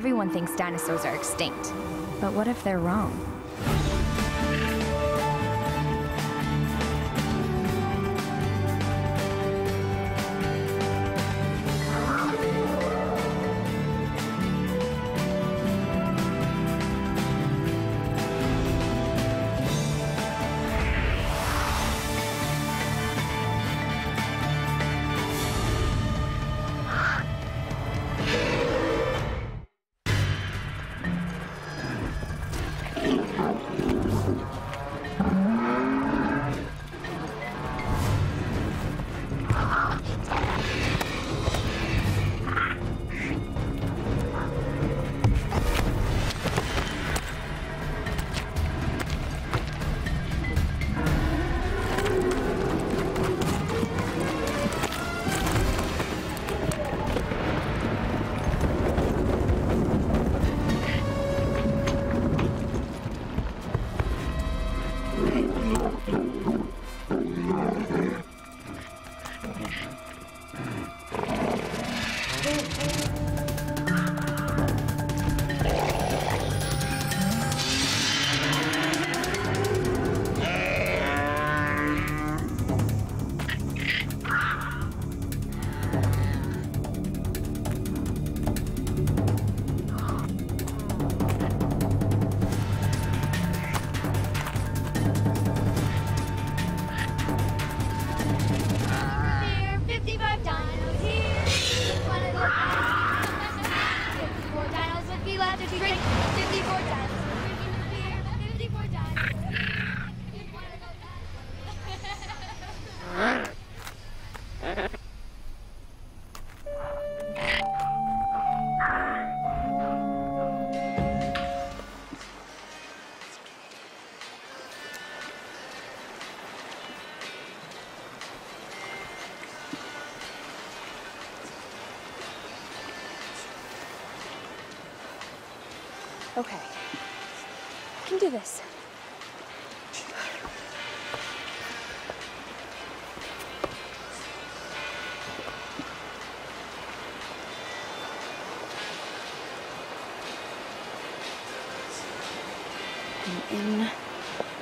Everyone thinks dinosaurs are extinct. But what if they're wrong?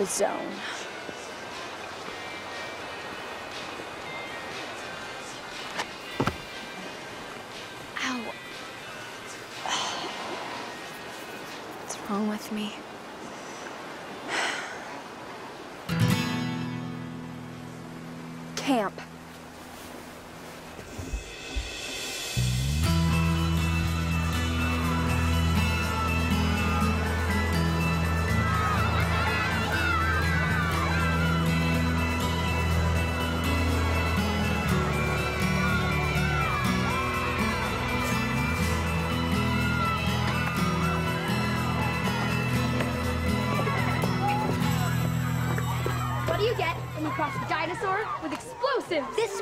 The zone.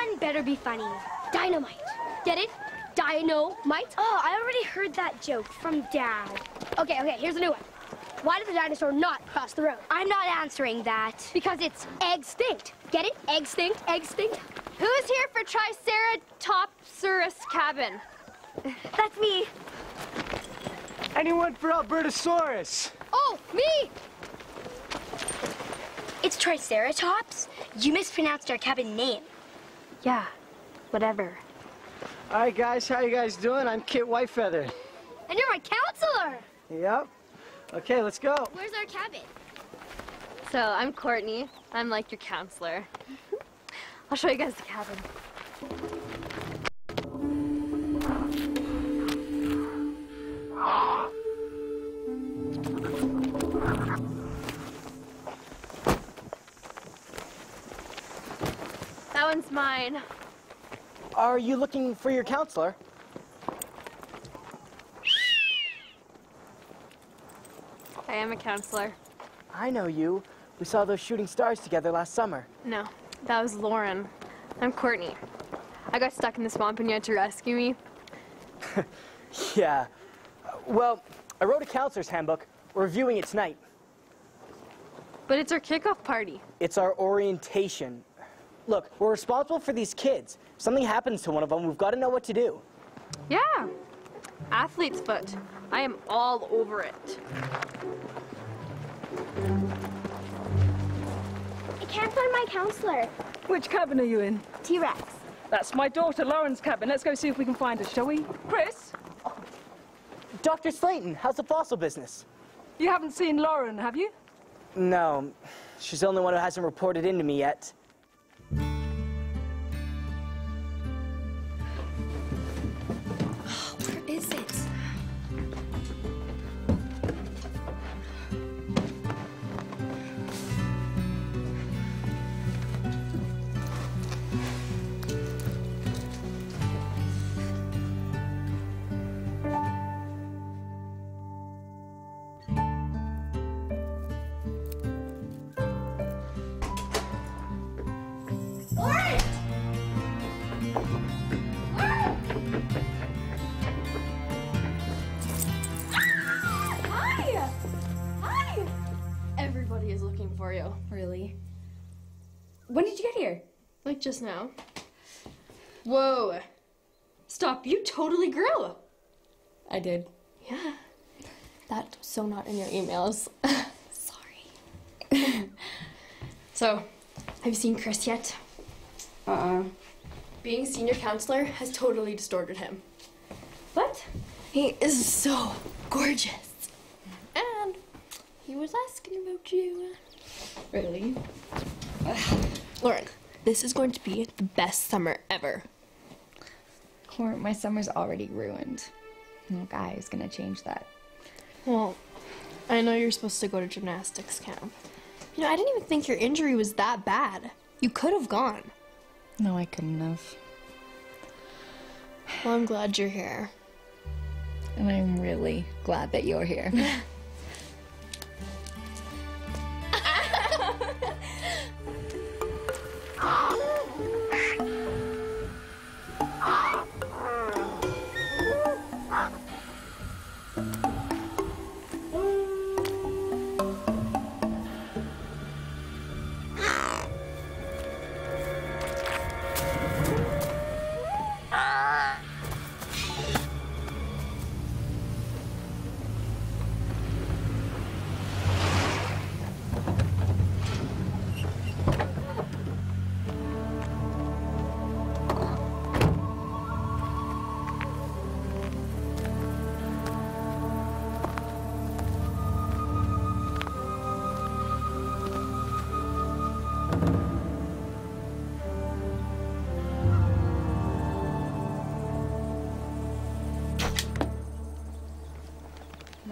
One better be funny. Dynamite. Get it? Dynamite? Oh, I already heard that joke from Dad. Okay, okay, here's a new one. Why did the dinosaur not cross the road? I'm not answering that. Because it's extinct. Get it? Extinct, extinct. Who's here for Triceratopsaurus cabin? That's me. Anyone for Albertosaurus? Oh, me! It's Triceratops? You mispronounced our cabin name. Yeah, whatever. All right, guys, how you guys doing? I'm Kit Whitefeather. And you're my counselor! Yep. Okay, let's go. Where's our cabin? So I'm Courtney. I'm like your counselor. Mm-hmm. I'll show you guys the cabin. That one's mine. Are you looking for your counselor? I am a counselor. I know you. We saw those shooting stars together last summer. No, that was Lauren. I'm Courtney. I got stuck in the swamp and you had to rescue me. Yeah. Well, I wrote a counselor's handbook. We're reviewing it tonight. But it's our kickoff party. It's our orientation. Look, we're responsible for these kids. If something happens to one of them, we've got to know what to do. Yeah. athlete's foot. I am all over it. I can't find my counselor. Which cabin are you in? T-Rex. That's my daughter Lauren's cabin. Let's go see if we can find her, shall we? Chris, Dr. Slayton, how's the fossil business? you haven't seen Lauren, have you? No, she's the only one who hasn't reported in to me yet. When did you get here? Like just now. Whoa. Stop, you totally grew. I did. Yeah. That's so not in your emails. Sorry. so, have you seen Chris yet? Uh-uh. Being senior counselor has totally distorted him. What? He is so gorgeous. And he was asking about you. Really? Lauren, this is going to be the best summer ever. Or my summer's already ruined. No guy is gonna change that. Well, I know you're supposed to go to gymnastics camp. You know, I didn't even think your injury was that bad. You could have gone. No, I couldn't have. Well, I'm glad you're here. And I'm really glad that you're here.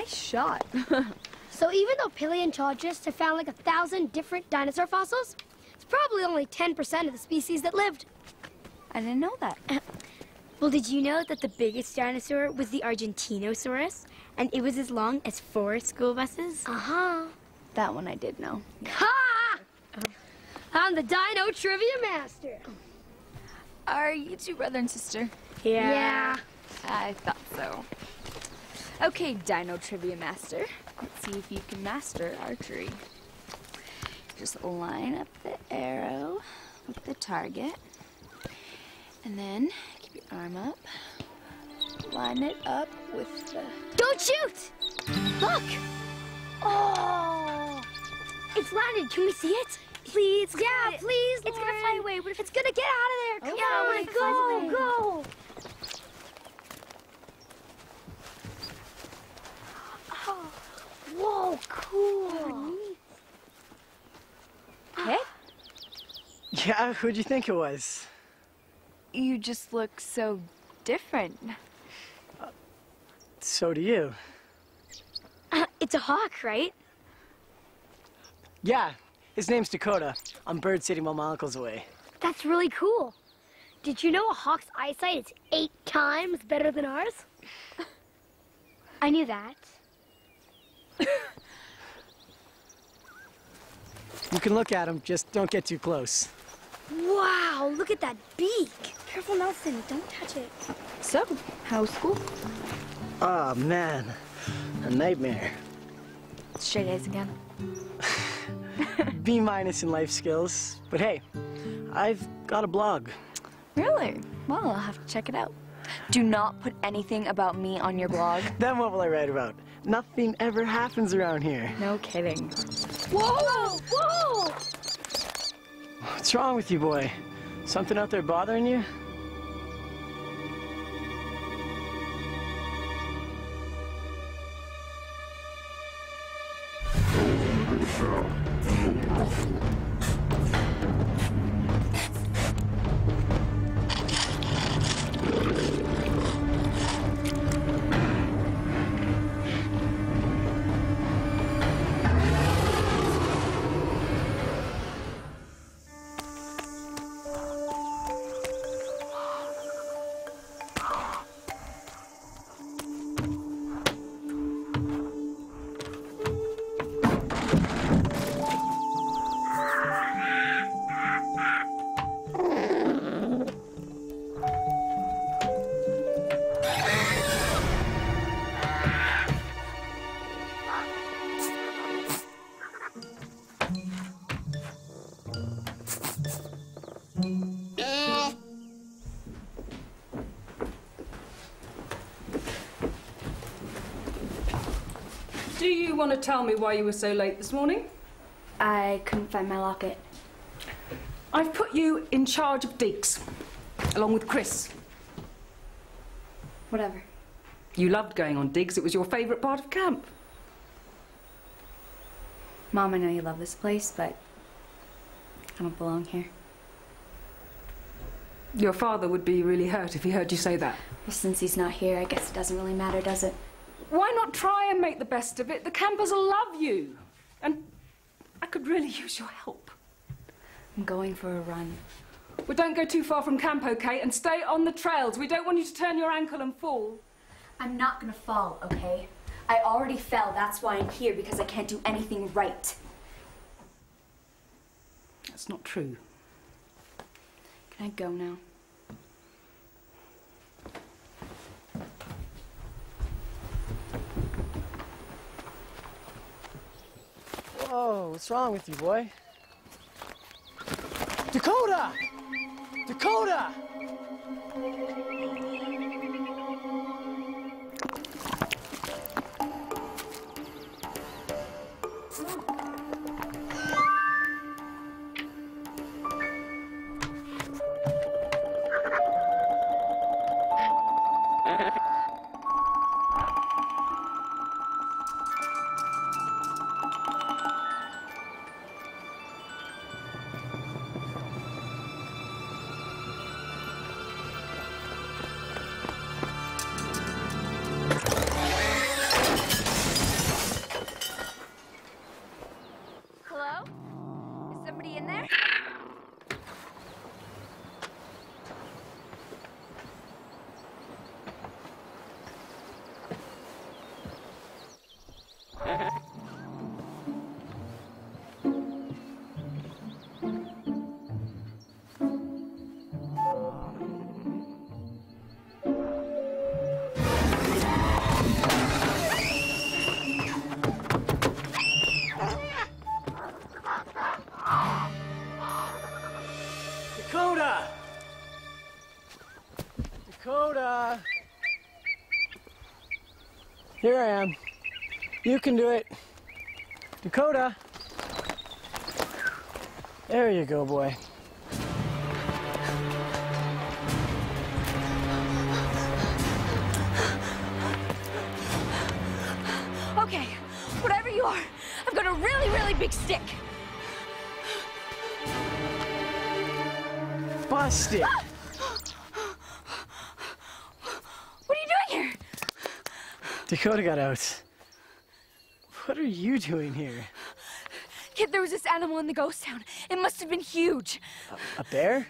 nice shot. So even though paleontologists have found like a thousand different dinosaur fossils, it's probably only 10% of the species that lived. I didn't know that. Well, did you know that the biggest dinosaur was the Argentinosaurus? And it was as long as four school buses? Uh-huh. That one I did know. Ha! I'm the Dino Trivia Master. Are you two brother and sister? Yeah. Yeah. I thought so. Okay, Dino Trivia Master. Let's see if you can master archery. Just line up the arrow with the target. And then keep your arm up. Line it up with the. Don't shoot! Look! Oh! It's landed. Can we see it? Please. Yeah, please. It's gonna fly away. What if it's gonna get out of there? Okay, yeah, what if it go, go. Oh, whoa, cool. Hey, Yeah, who'd you think it was? you just look so different. So do you. Uh, it's a hawk, right? Yeah, his name's Dakota. I'm Bird City while my uncle's away. That's really cool. Did you know a hawk's eyesight is eight times better than ours? I knew that. You can look at him, just don't get too close. Wow, look at that beak. Careful, Nelson. Don't touch it. So, how's school? Oh man, a nightmare. Straight A's again. B minus in life skills. But hey, I've got a blog. Really? Well, I'll have to check it out. Do not put anything about me on your blog. Then what will I write about? Nothing ever happens around here. No kidding. Whoa! Whoa! What's wrong with you, boy? Something out there bothering you? Do you want to tell me why you were so late this morning? I couldn't find my locket. I've put you in charge of digs, along with Chris. Whatever. You loved going on digs, it was your favourite part of camp. Mom, I know you love this place, but I don't belong here. Your father would be really hurt if he heard you say that. Well, since he's not here, I guess it doesn't really matter, does it? Why not try and make the best of it? The campers will love you. And I could really use your help. I'm going for a run. Well, don't go too far from camp, okay? And stay on the trails. We don't want you to turn your ankle and fall. I'm not gonna fall, okay? I already fell. That's why I'm here, because I can't do anything right. That's not true. Can I go now? Whoa, what's wrong with you, boy? Dakota! Dakota! Here I am. You can do it. Dakota! There you go, boy. Okay, whatever you are, I've got a really, really big stick. Busted! What are you doing here? Dakota got out. What are you doing here? Kid, there was this animal in the ghost town. It must have been huge. A bear?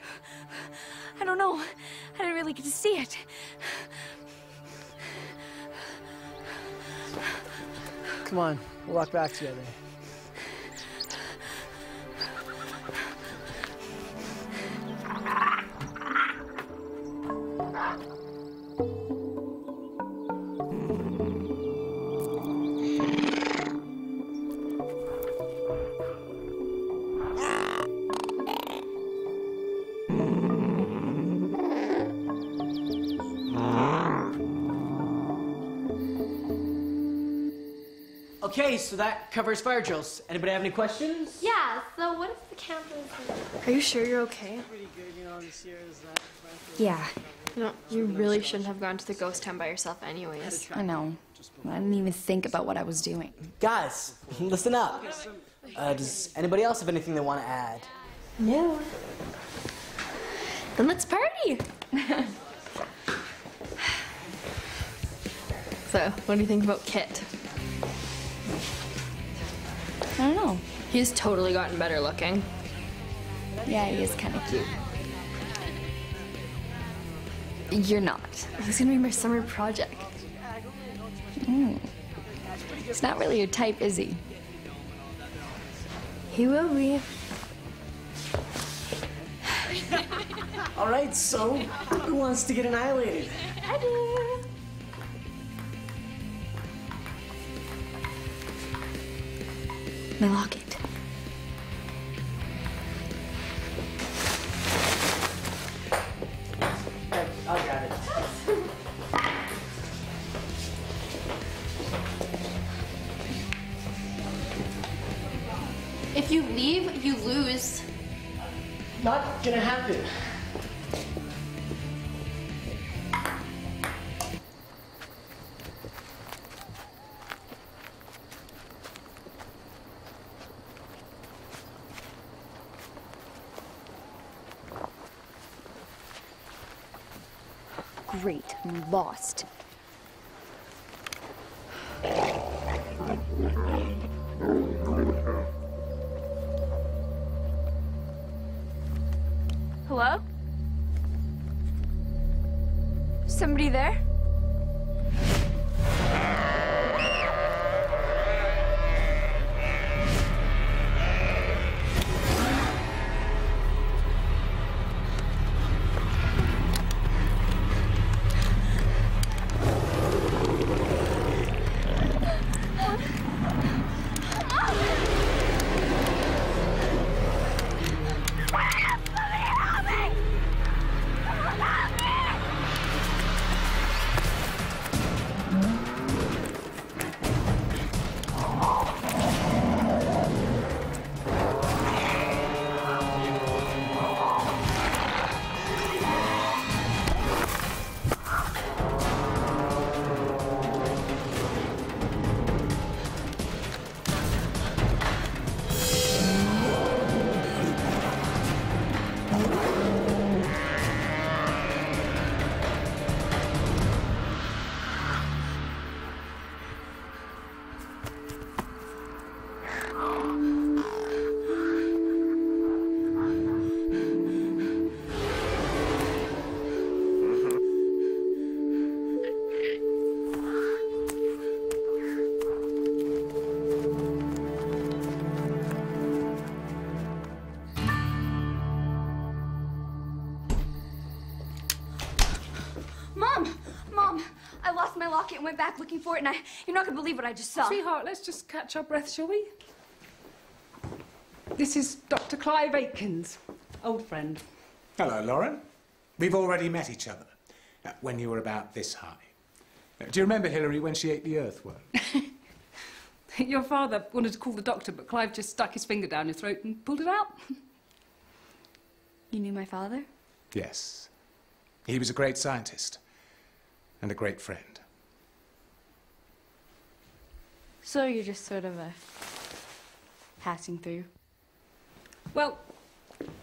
I don't know. I didn't really get to see it. Come on, we'll walk back together. So that covers fire drills. Anybody have any questions? Yeah, so what if the camp is... Are you sure you're okay? Yeah. No, you really shouldn't have gone to the ghost town by yourself anyways. I know. I didn't even think about what I was doing. Guys, listen up. Uh, does anybody else have anything they want to add? No. Then let's party! so, what do you think about Kit? I don't know. He's totally gotten better looking. Yeah, he is kind of cute. You're not. He's gonna be my summer project. Mm. He's not really your type, is he? He will be. All right, so who wants to get annihilated? My locket. I'll Great, lost. Hello? Somebody there? Mom! Looking for it, and I, you're not gonna believe what I just saw. Sweetheart, let's just catch our breath, shall we? This is Dr. Clive Aikens, old friend. Hello, Lauren. We've already met each other uh, when you were about this high. Uh, do you remember Hillary when she ate the earthworm? Your father wanted to call the doctor, but Clive just stuck his finger down your throat and pulled it out. You knew my father? yes. He was a great scientist and a great friend. So you're just sort of a passing through. Well,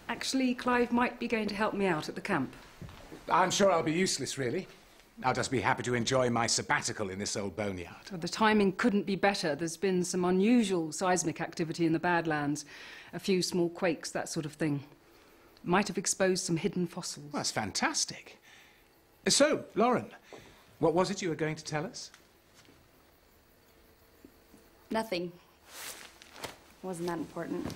actually, Clive might be going to help me out at the camp. I'm sure I'll be useless, really. I'll just be happy to enjoy my sabbatical in this old boneyard. Well, the timing couldn't be better. There's been some unusual seismic activity in the Badlands, a few small quakes, that sort of thing. Might have exposed some hidden fossils. Well, that's fantastic. So, Lauren, what was it you were going to tell us? Nothing. Wasn't that important.